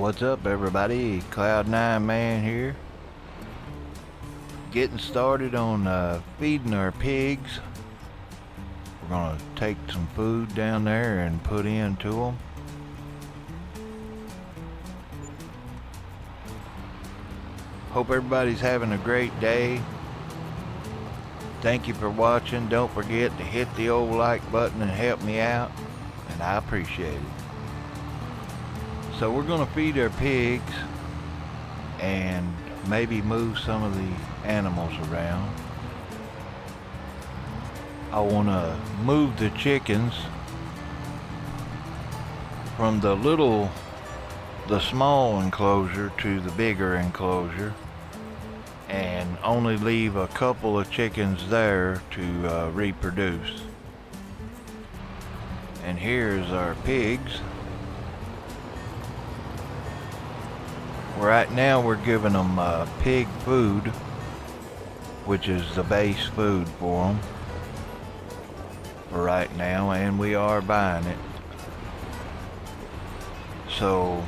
What's up everybody? Cloud9 Man here. Getting started on uh, feeding our pigs. We're gonna take some food down there and put into them. Hope everybody's having a great day. Thank you for watching. Don't forget to hit the old like button and help me out. And I appreciate it. So we're going to feed our pigs and maybe move some of the animals around. I want to move the chickens from the little, the small enclosure to the bigger enclosure and only leave a couple of chickens there to uh, reproduce. And here's our pigs. Right now we're giving them uh, pig food, which is the base food for them for right now, and we are buying it. So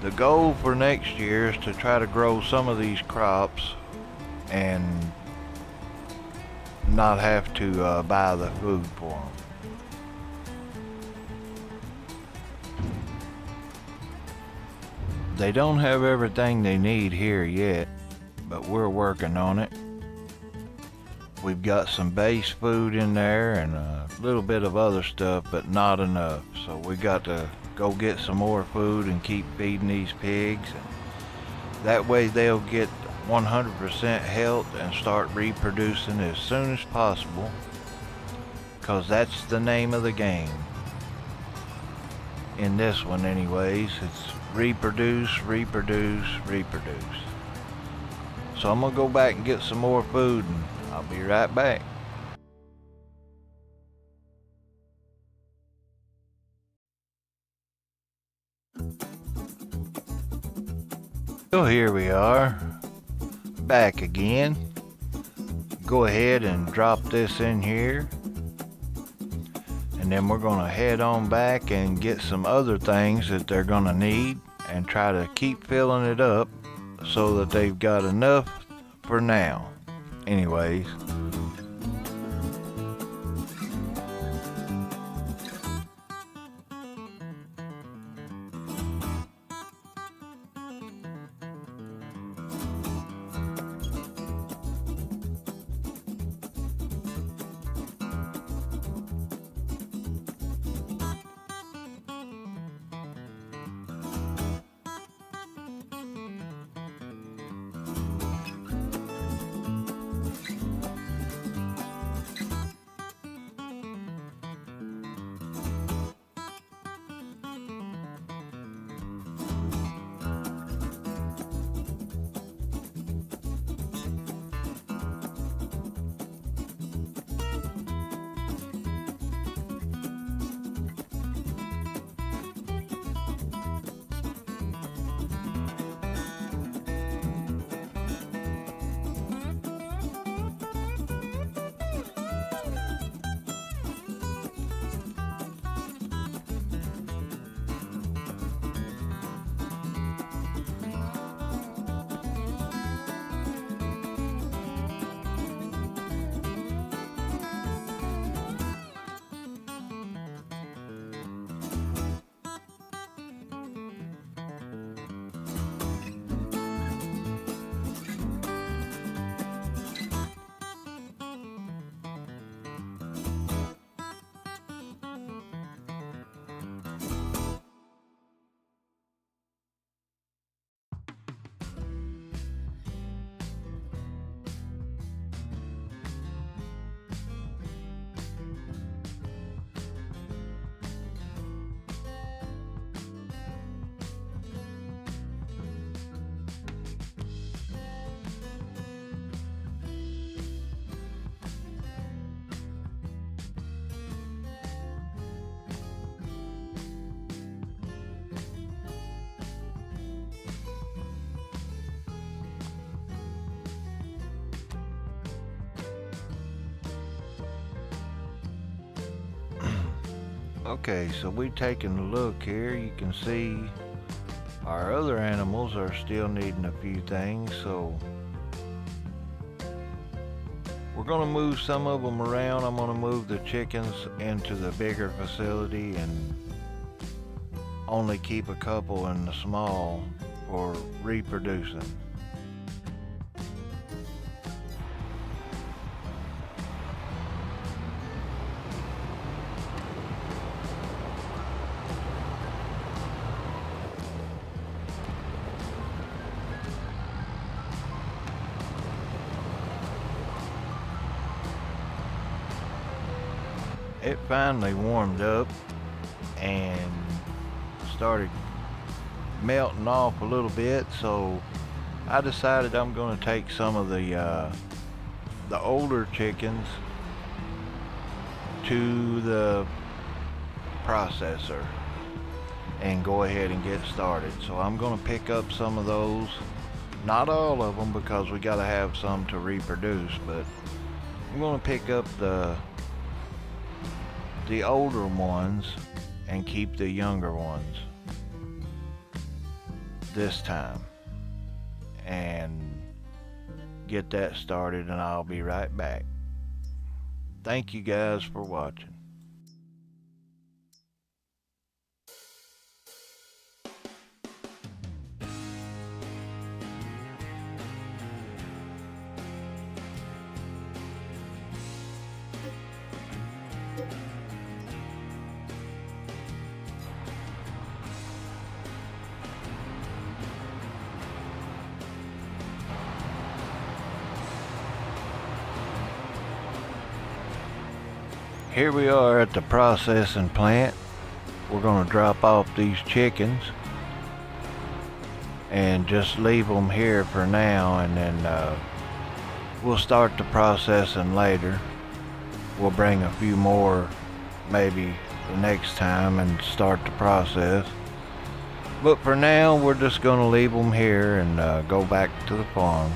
the goal for next year is to try to grow some of these crops and not have to uh, buy the food for them. They don't have everything they need here yet, but we're working on it. We've got some base food in there and a little bit of other stuff, but not enough. So we got to go get some more food and keep feeding these pigs. That way they'll get 100% health and start reproducing as soon as possible because that's the name of the game. In this one anyways, it's reproduce, reproduce, reproduce. So I'm gonna go back and get some more food and I'll be right back. So here we are, back again. Go ahead and drop this in here. And then we're gonna head on back and get some other things that they're gonna need and try to keep filling it up so that they've got enough for now. Anyways. Okay, so we taking a look here. You can see Our other animals are still needing a few things, so we're going to move some of them around. I'm to move the chickens into the bigger facility and only keep a couple in the small for reproducing. It finally warmed up and started melting off a little bit so I decided I'm going to take some of the uh, the older chickens to the processor and go ahead and get started. So I'm going to pick up some of those not all of them because we got to have some to reproduce but I'm going to pick up the the older ones and keep the younger ones this time and get that started and I'll be right back. Thank you guys for watching. Here we are at the processing plant. We're going to drop off these chickens and just leave them here for now and then uh, we'll start the processing later. We'll bring a few more maybe the next time and start the process. But for now, we're just going to leave them here and uh, go back to the farm.